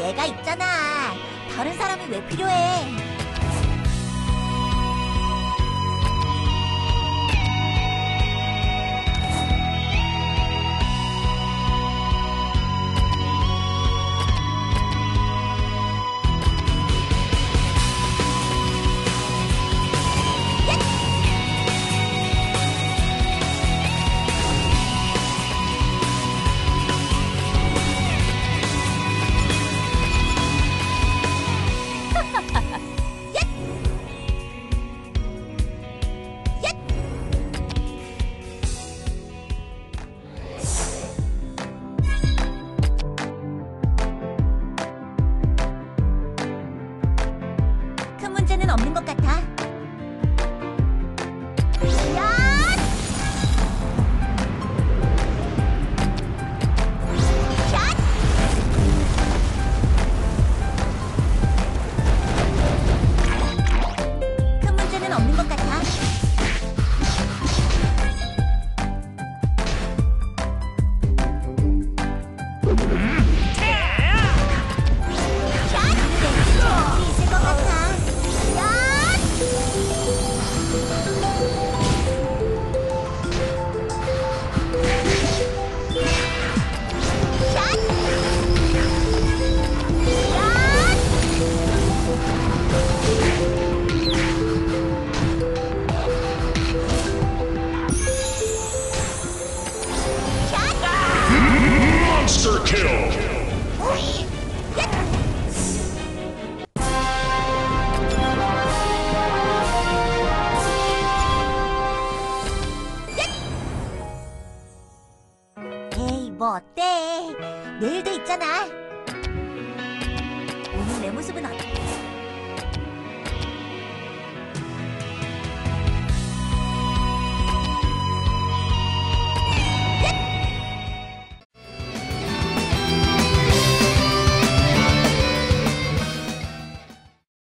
내가 있잖아. 다른 사람이 왜 필요해? 없는 것 같아. 에이, 뭐 어때? 내일도 있잖아. 오늘 내 모습은 어때?